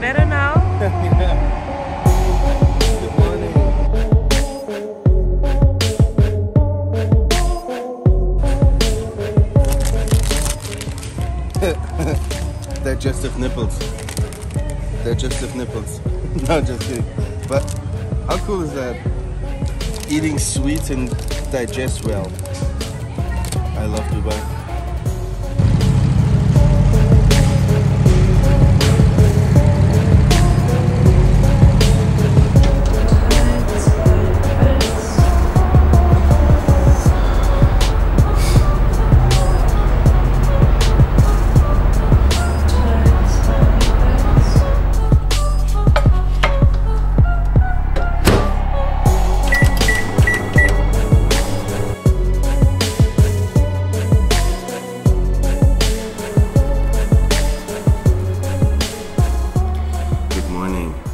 better now? Digestive nipples. Digestive nipples. no, just kidding. But how cool is that? Eating sweets and digest well. I love Dubai.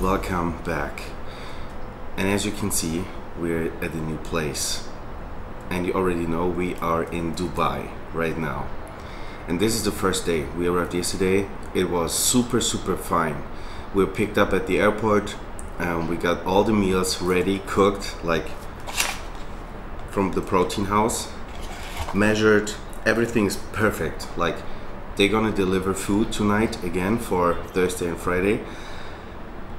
Welcome back. And as you can see, we're at a new place. And you already know we are in Dubai right now. And this is the first day. We arrived yesterday. It was super, super fine. We were picked up at the airport and we got all the meals ready, cooked, like from the protein house, measured. Everything's perfect. Like they're gonna deliver food tonight again for Thursday and Friday.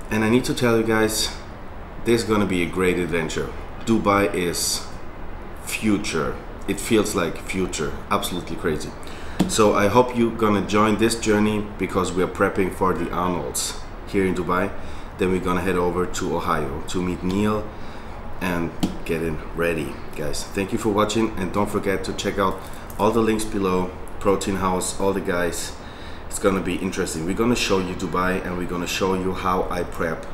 And I need to tell you guys, this is gonna be a great adventure. Dubai is future. It feels like future. Absolutely crazy. So I hope you're gonna join this journey because we are prepping for the Arnolds here in Dubai. Then we're gonna head over to Ohio to meet Neil and getting ready, guys. Thank you for watching and don't forget to check out all the links below. Protein House, all the guys. It's gonna be interesting. We're gonna show you Dubai and we're gonna show you how I prep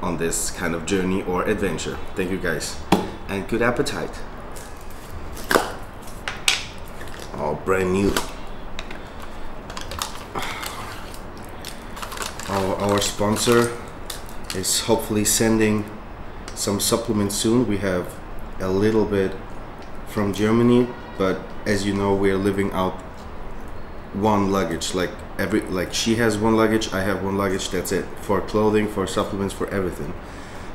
on this kind of journey or adventure. Thank you guys and good appetite. Oh, brand new. Our, our sponsor is hopefully sending some supplements soon. We have a little bit from Germany, but as you know, we're living out one luggage. Like every like she has one luggage, I have one luggage. That's it for clothing, for supplements, for everything.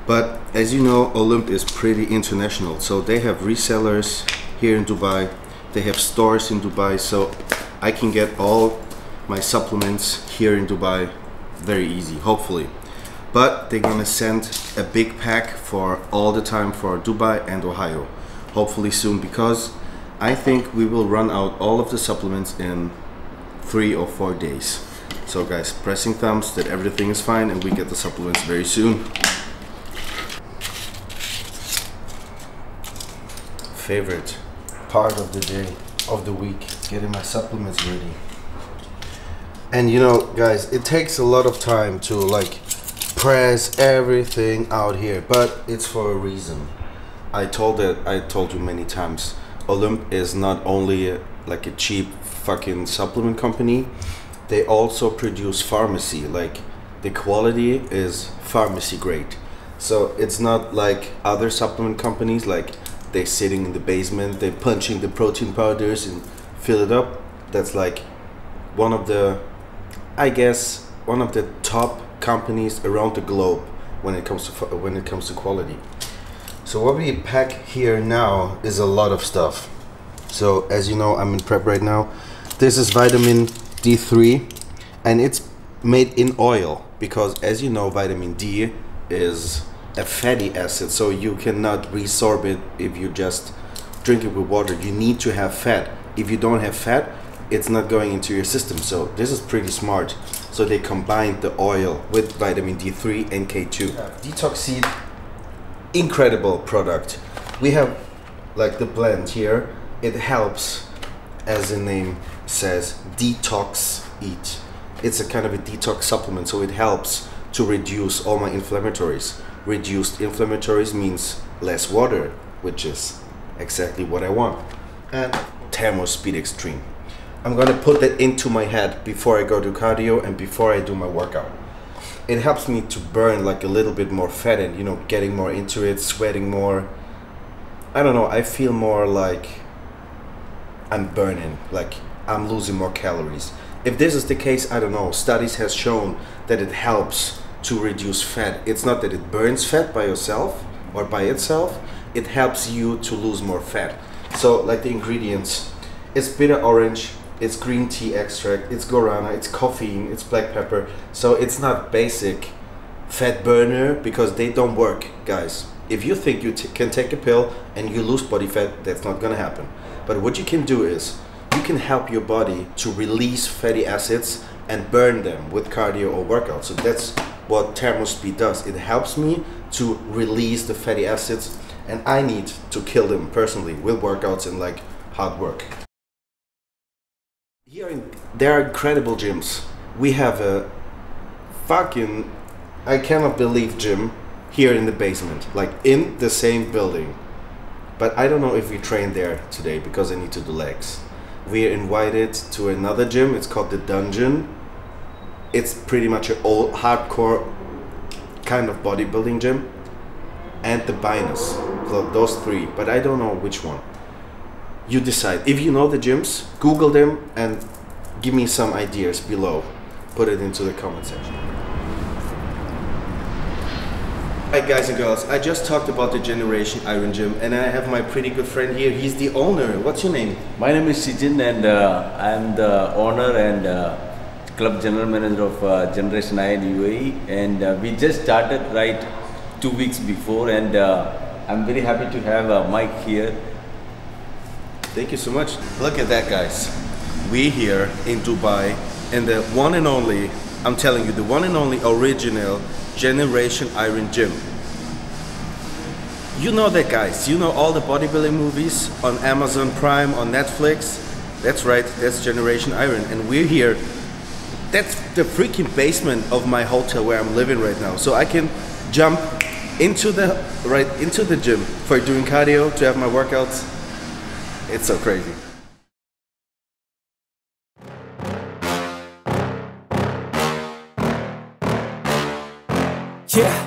But as you know, Olimp is pretty international, so they have resellers here in Dubai. They have stores in Dubai, so I can get all my supplements here in Dubai very easy, hopefully. But they're gonna send a big pack for all the time for Dubai and Ohio, hopefully soon, because I think we will run out all of the supplements in three or four days. So guys, pressing thumbs that everything is fine and we get the supplements very soon. Favorite part of the day, of the week, getting my supplements ready. And you know, guys, it takes a lot of time to like press everything out here, but it's for a reason. I told it, I told you many times. Olimp is not only like a cheap fucking supplement company, they also produce pharmacy. Like the quality is pharmacy grade. So it's not like other supplement companies like they're sitting in the basement, they're punching the protein powders and fill it up. That's like one of the I guess one of the top companies around the globe when it comes to when it comes to quality. So what we pack here now is a lot of stuff. So as you know, I'm in prep right now. This is vitamin D3 and it's made in oil because as you know, vitamin D is a fatty acid, so you cannot resorb it if you just drink it with water. You need to have fat. If you don't have fat, it's not going into your system. So this is pretty smart. So they combined the oil with vitamin D3 and K2. Detox Seed, incredible product. We have like the blend here. It helps, as the name says, detox eat. It's a kind of a detox supplement, so it helps to reduce all my inflammatories. Reduced inflammatories means less water, which is exactly what I want. And Thermo Speed Extreme. I'm gonna put that into my head before I go to cardio and before I do my workout. It helps me to burn like a little bit more fat and you know getting more into it, sweating more. I don't know, I feel more like I'm burning, like I'm losing more calories. If this is the case, I don't know. Studies has shown that it helps to reduce fat. It's not that it burns fat by yourself or by itself. It helps you to lose more fat. So like the ingredients, it's bitter orange, it's green tea extract, it's guarana, it's caffeine, it's black pepper. So it's not basic fat burner because they don't work, guys. If you think you can take a pill and you lose body fat, that's not gonna happen. But what you can do is you can help your body to release fatty acids and burn them with cardio or workout. So that's what ThermoSpeed does. It helps me to release the fatty acids and I need to kill them personally with workouts and like hard work. Here in, there are incredible gyms. We have a fucking I cannot believe gym here in the basement, like in the same building. But I don't know if we train there today because I need to do legs. We are invited to another gym. It's called the Dungeon. It's pretty much an old hardcore kind of bodybuilding gym, and the Binus. So those three, but I don't know which one. You decide. If you know the gyms, Google them and give me some ideas below. Put it into the comment section. Guys and girls, I just talked about the Generation Iron Gym and I have my pretty good friend here. He's the owner. What's your name? My name is Sijin and uh, I am the owner and uh, club general manager of uh, Generation Iron UAE and uh, we just started right two weeks before and uh, I'm very happy to have uh, Mike here. Thank you so much. Look at that guys. We here in Dubai and the one and only, I'm telling you, the one and only original Generation Iron Gym. You know that guys, you know all the bodybuilding movies on Amazon Prime, on Netflix. That's right, that's Generation Iron. And we're here. That's the freaking basement of my hotel where I'm living right now. So I can jump into the right into the gym for doing cardio to have my workouts. It's so crazy. Yeah.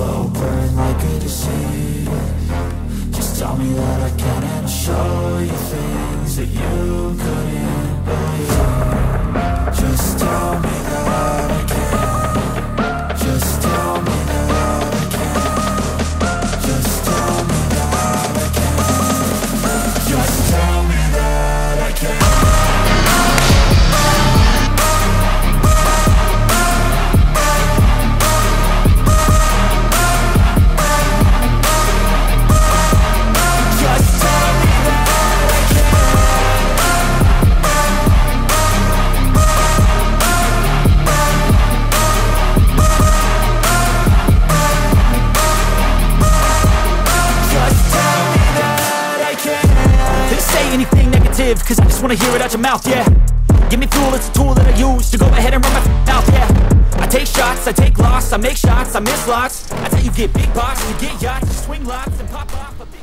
Slow burn like a disease. Just tell me that I can and I'll show you things that you couldn't believe anything negative Cause I just wanna hear it out your mouth, yeah Give me fuel, it's a tool that I use To go ahead and run my mouth, yeah I take shots, I take loss I make shots, I miss lots That's how you get big bucks You get yachts, you swing lots And pop off a big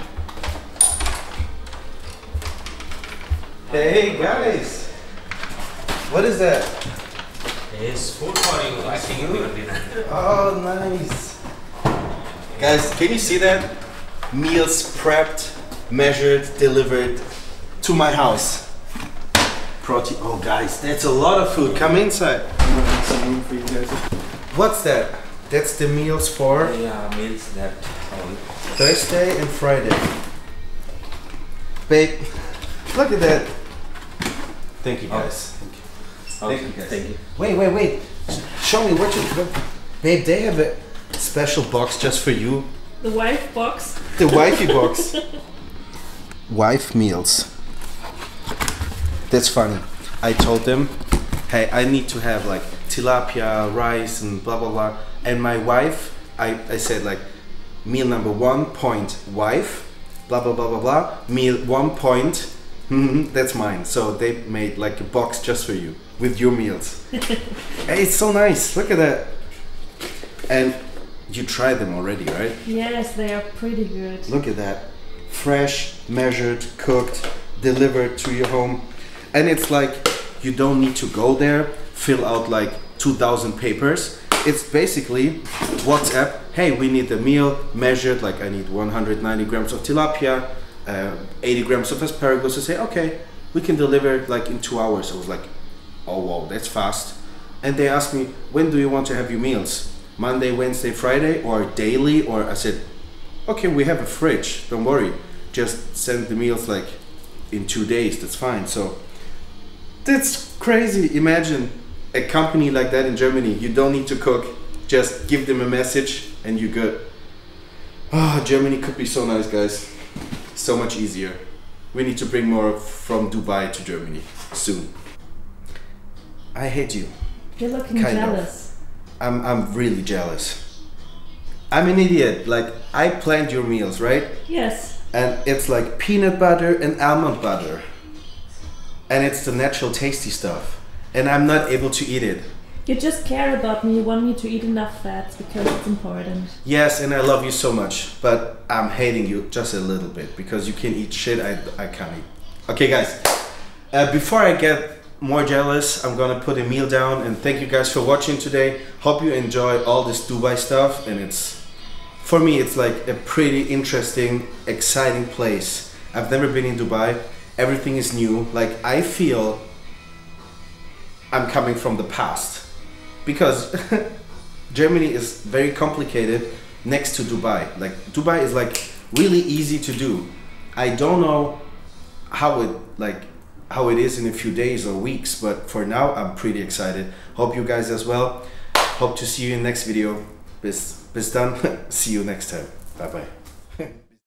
Hey guys, what is that? It's food for you. I think you will dinner. Oh, nice. Guys, can you see that? Meals prepped, measured, delivered to my house. Protein. Oh, guys, that's a lot of food. Come inside. I'm gonna make some room for you guys. What's that? That's the meals for Yeah, meals that all. Thursday and Friday. Babe, look at that. Thank you, oh, guys. Thank you. Okay, Thank you, guys. Thank you. Wait, wait, wait. Show me what you. What, babe, they have a special box just for you. The wife box. The wifey box. Wife meals. That's funny. I told them, hey, I need to have like tilapia, rice, and blah blah blah. And my wife, I, I said like, meal number one point wife, blah blah blah blah blah. Meal one point That's mine. So they made like a box just for you with your meals. hey, it's so nice. Look at that. And you tried them already, right? Yes, they are pretty good. Look at that. Fresh, measured, cooked, delivered to your home. And it's like you don't need to go there, fill out like 2000 papers. It's basically WhatsApp. Hey, we need a meal measured. Like I need 190 grams of tilapia, uh, 80 grams of asparagus. To say, okay, we can deliver like in two hours. I was like, oh wow, that's fast. And they asked me, when do you want to have your meals? Monday, Wednesday, Friday, or daily? Or I said, okay, we have a fridge. Don't worry. Just send the meals like in two days. That's fine. So that's crazy. Imagine a company like that in Germany. You don't need to cook. Just give them a message and you're good. Ah, Germany could be so nice, guys. So much easier. We need to bring more from Dubai to Germany soon. I hate you. You're looking Kind of. jealous. I'm I'm really jealous. I'm an idiot. Like I planned your meals, right? Yes. And it's like peanut butter and almond butter. And it's the natural tasty stuff. And I'm not able to eat it. You just care about me. You want me to eat enough fats because it's important. Yes, and I love you so much, but I'm hating you just a little bit because you can eat shit I, I can't eat. Okay, guys, uh, before I get more jealous, I'm gonna put a meal down and thank you guys for watching today. Hope you enjoy all this Dubai stuff, and it's for me, it's like a pretty interesting, exciting place. I've never been in Dubai, everything is new. Like, I feel I'm coming from the past because Germany is very complicated next to Dubai. Like Dubai is like really easy to do. I don't know how it like how it is in a few days or weeks, but for now I'm pretty excited. Hope you guys as well. Hope to see you in next video. Bis bis dann. see you next time. Bye bye.